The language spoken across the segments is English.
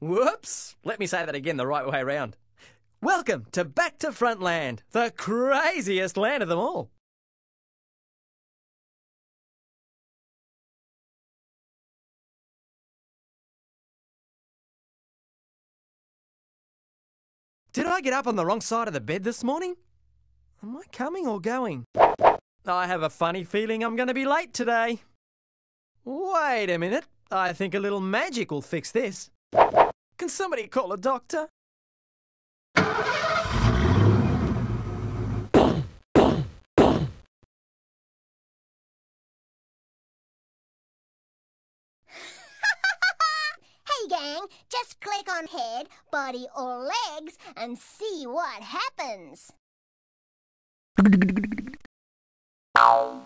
Whoops! Let me say that again the right way around. Welcome to Back to Frontland, the craziest land of them all. Did I get up on the wrong side of the bed this morning? Am I coming or going? I have a funny feeling I'm going to be late today. Wait a minute. I think a little magic will fix this. Can somebody call a doctor? hey gang, just click on head, body or legs and see what happens.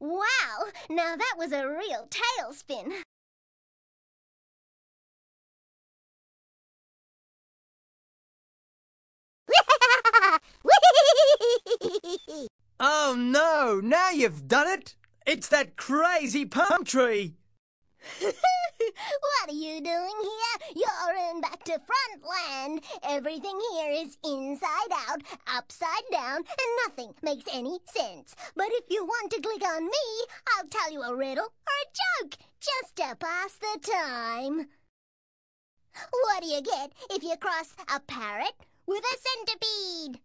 Wow! Now that was a real tailspin. Oh no! Now you've done it! It's that crazy palm tree! what are you doing here? You're in back to Frontland. Everything here is inside out, upside down, and nothing makes any sense. But if you want to click on me, I'll tell you a riddle or a joke, just to pass the time. What do you get if you cross a parrot with a centipede?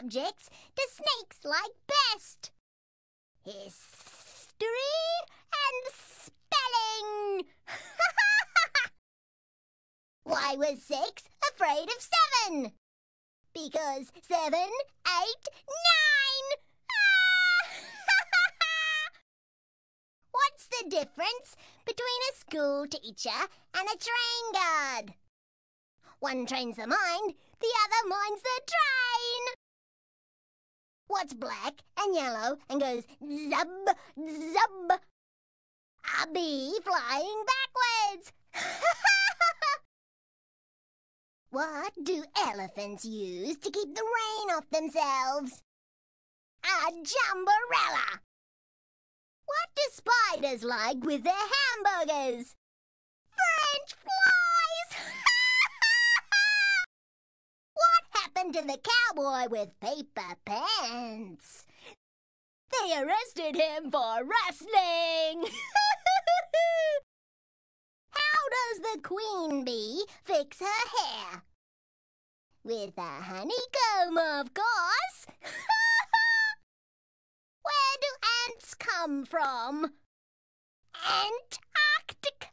Subjects do snakes like best? History and spelling. Why was six afraid of seven? Because seven, eight, nine. What's the difference between a school teacher and a train guard? One trains the mind, the other minds the train. What's black and yellow and goes zub, zub? A bee flying backwards. what do elephants use to keep the rain off themselves? A jumborella. What do spiders like with their hamburgers? French fries! To the cowboy with paper pants? They arrested him for rustling! How does the queen bee fix her hair? With a honeycomb, of course! Where do ants come from? Antarctica!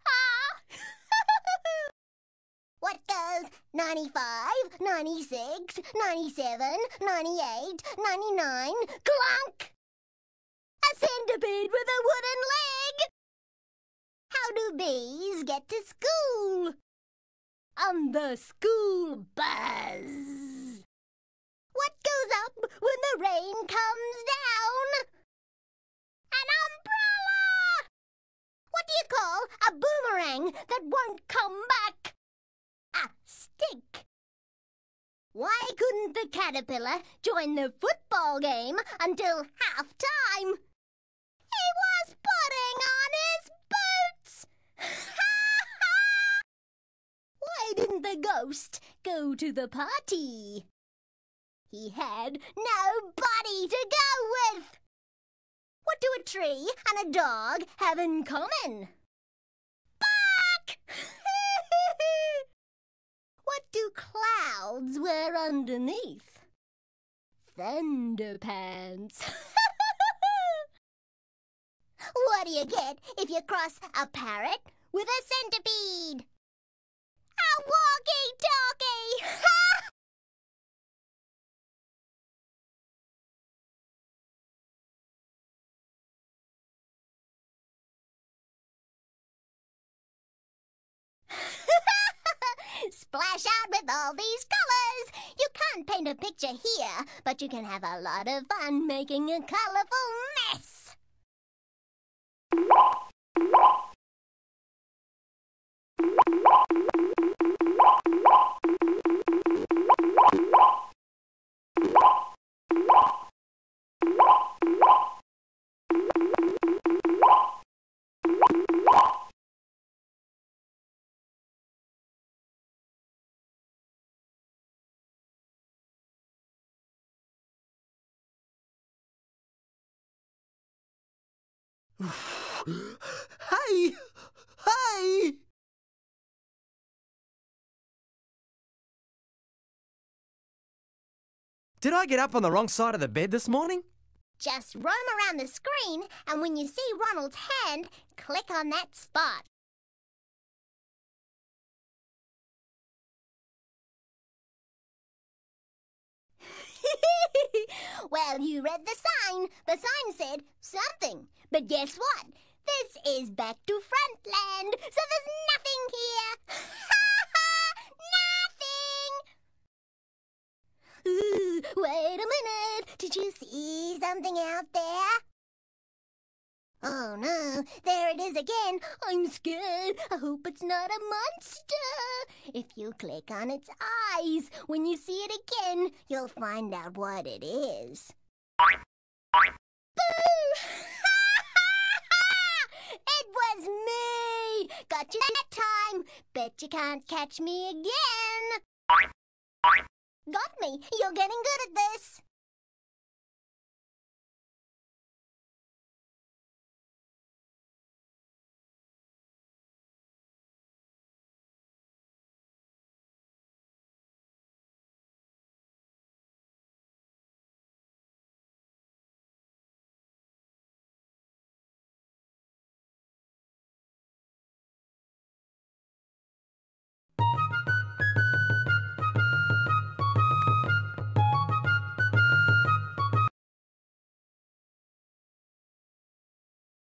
what does 95, 96, 97, 98, 99 clunk? A centipede with a wooden leg! How do bees get to school? On the school bus. What goes up when the rain comes down? An umbrella! What do you call a boomerang that won't come back? A stick. Why couldn't the caterpillar join the football game until half time? He was putting on his boots! Why didn't the ghost go to the party? He had nobody to go with. What do a tree and a dog have in common? Bark! what do clouds wear underneath? Thunderpants. What do you get if you cross a parrot with a centipede? A walkie-talkie! Splash out with all these can't paint a picture here, but you can have a lot of fun making a colorful mess! Hey! Hey! Did I get up on the wrong side of the bed this morning? Just roam around the screen, and when you see Ronald's hand, click on that spot. well, you read the sign. The sign said something. But guess what? This is back to Frontland, so there's nothing here. nothing! Ooh, wait a minute. Did you see something out there? Oh no, there it is again. I'm scared. I hope it's not a monster. If you click on its eyes, when you see it again, you'll find out what it is. Boo! it was me! Got you that time. Bet you can't catch me again. Got me. You're getting good at this.